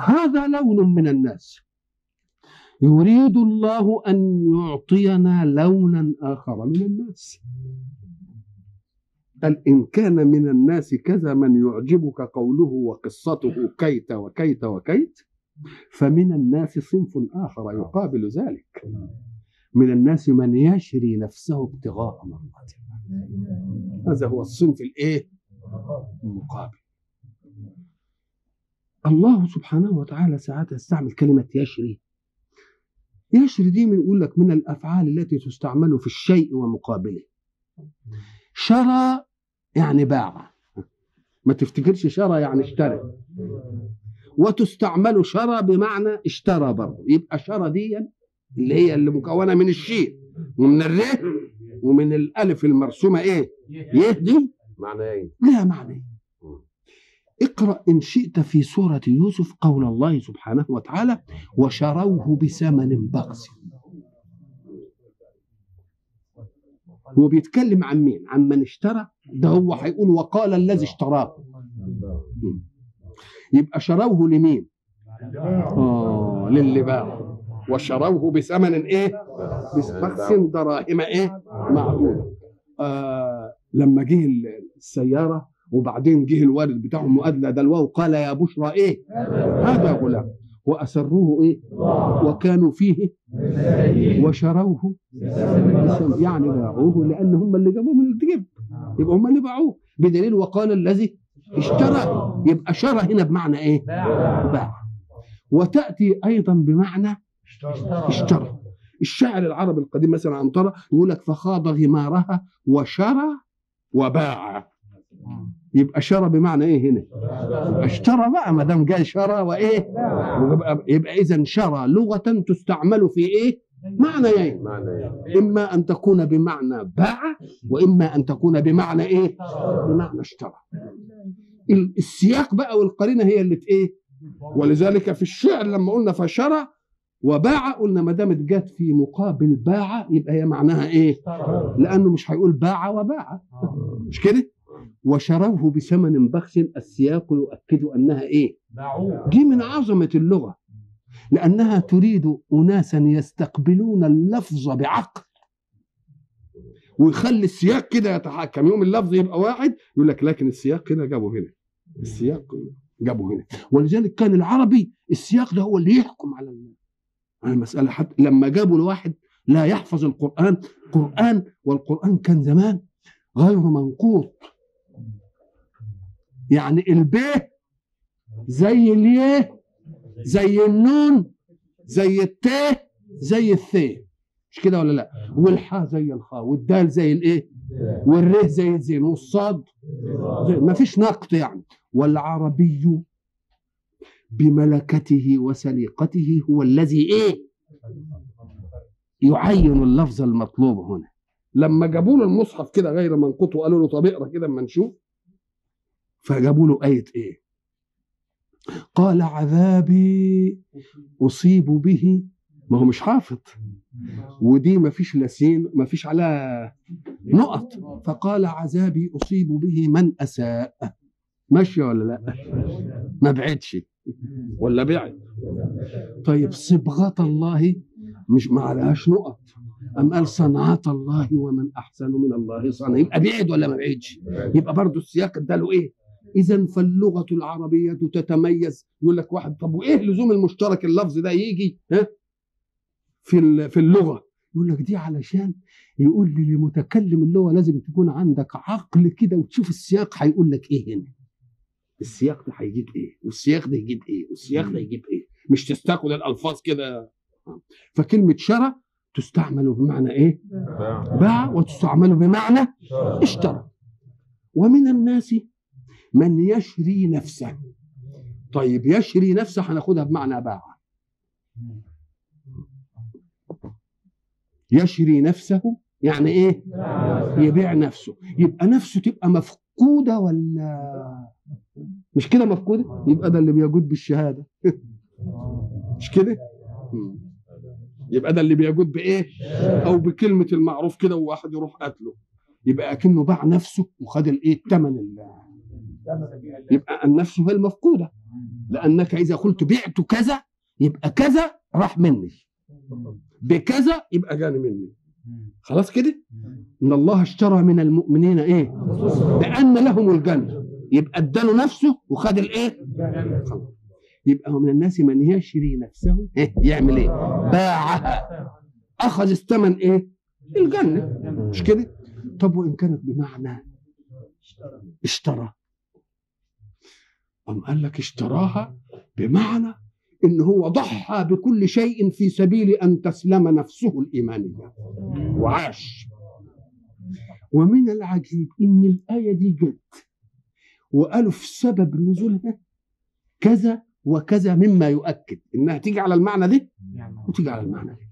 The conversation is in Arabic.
هذا لون من الناس. يريد الله أن يعطينا لونا آخر من الناس. قال إن كان من الناس كذا من يعجبك قوله وقصته كيت وكيت وكيت فمن الناس صنف آخر يقابل ذلك. من الناس من يشري نفسه ابتغاء مرضات هذا هو الصنف الإيه؟ المقابل. الله سبحانه وتعالى ساعات يستعمل كلمة يشري. يشري دي من يقول لك من الأفعال التي تستعمل في الشيء ومقابله. شرى يعني باع. ما تفتكرش شرى يعني اشترى. وتستعمل شرى بمعنى اشترى برضه. يبقى شرى دي اللي هي اللي مكونة من الشين ومن الر ومن الألف المرسومة إيه؟ يهدي معنى إيه؟ لها معنى اقرأ إن شئت في سورة يوسف قول الله سبحانه وتعالى وشروه بثمن بخس هو بيتكلم عن مين؟ عن من اشترى؟ ده هو هيقول وقال الذي اشتراه. يبقى شروه لمين؟ آه للي باعه وشروه بثمن إيه؟ بخس دراهم إيه؟ معدوده آه لما جه السيارة وبعدين جه الوالد بتاعهم وادلى دلوه قال يا بشرى إيه؟ هذا غلام. وأسروه إيه؟ وكانوا فيه وشروه. يعني باعوه لأن هم اللي جابوه من الجيب. يبقى هم اللي باعوه. بدليل وقال الذي اشترى. يبقى شرى هنا بمعنى إيه؟ باع. وتأتي أيضا بمعنى اشترى. الشاعر العربي القديم مثلا عنترة يقول لك فخاض غمارها وشرى وباع. يبقى شرى بمعنى إيه هنا؟ اشترى بقى ما دام جاي شرى وإيه؟ يبقى, يبقى اذا شرى. لغة تستعمل في إيه؟ معنى إيه؟ إما أن تكون بمعنى باع وإما أن تكون بمعنى إيه؟ بمعنى اشترى. ال- السياق بقى والقرينة هي اللي إيه؟ ولذلك في الشعر لما قلنا فشرى وباع قلنا ما دامت جت في مقابل باع يبقى هي معناها إيه؟ لأنه مش هيقول باع وباع. مش كده؟ وشروه بثمن بخس السياق يؤكد أنها إيه؟ دي من عظمة اللغة. لأنها تريد اناسا يستقبلون اللفظ بعقل. ويخلي السياق كده يتحكم يوم اللفظ يبقى واحد يقول لك لكن السياق كده جابه هنا. السياق جابه هنا. ولذلك كان العربي السياق ده هو اللي يحكم على على المسألة. حتى لما جابوا لواحد لا يحفظ القرآن قرآن والقرآن كان زمان غير منقوط. يعني البيه زي اليه زي النون زي التاء زي الثاء مش كده ولا لا؟ والحاء زي الخاء والدال زي الايه والره زي الزين والصاد ما فيش نقط يعني. والعربي بملكته وسليقته هو الذي إيه؟ يعين اللفظ المطلوب هنا. لما جابوا له المصحف كده غير منقوط وقالوا له طب اقرأ كده اما نشوف. فجابوا له آية إيه؟ قال عذابي أصيب به. ما هو مش حافظ. ودي ما فيش لسين ما فيش عليها نقط. فقال عذابي أصيب به من أساء. ماشي ولا لا؟ ما بعدش. ولا بعد. طيب صبغة الله مش ما عليهاش نقط. أم قال صنعة الله ومن أحسن من الله صنعا يبقى بعد ولا ما بعدش؟ يبقى برضو السياق اداله إيه؟ إذا فاللغة العربية تتميز. يقول لك واحد طب وإيه لزوم المشترك؟ اللفظ ده يجي ها؟ في ال- في اللغة. يقول لك دي علشان يقول لي لمتكلم اللغة لازم تكون عندك عقل كده وتشوف السياق هيقول لك إيه هنا. السياق ده هيجيب إيه؟ والسياق ده يجيب إيه؟ والسياق ده يجيب إيه؟ مش تستاخد الألفاظ كده. فكلمة شرى تستعمل بمعنى إيه؟ باع. وتستعمل بمعنى اشترى. ومن الناس من يشري نفسه. طيب يشري نفسه هناخدها بمعنى باع. يشري نفسه يعني إيه؟ يبيع نفسه. يبقى نفسه تبقى مفقودة ولا؟ مش كده مفقودة؟ يبقى ده اللي بيجود بالشهادة. مش كده. يبقى ده اللي بيجود بإيه؟ أو بكلمة المعروف كده وواحد يروح قتله. يبقى أكنه باع نفسه وخد الإيه؟ الثمن ال- يبقى النفس هي المفقودة. لأنك إذا قلت بعت كذا يبقى كذا راح مني. بكذا يبقى جاني مني. خلاص كده؟ إن الله اشترى من المؤمنين إيه؟ بأن لهم الجنة. يبقى اداله نفسه وخد خلاص. يبقى من الناس من يشري نفسه. إيه؟ يعمل إيه؟ باعها. أخذ الثمن إيه؟ الجنة. مش كده؟ طب وإن كانت بمعنى؟ اشترى. أم قال لك اشتراها بمعنى إن هو ضحى بكل شيء في سبيل أن تسلم نفسه الإيمانية. وعاش. ومن العجيب إن الآية دي جت وقالوا في سبب نزولها كذا وكذا مما يؤكد. إنها تيجي على المعنى ده وتيجي على المعنى ده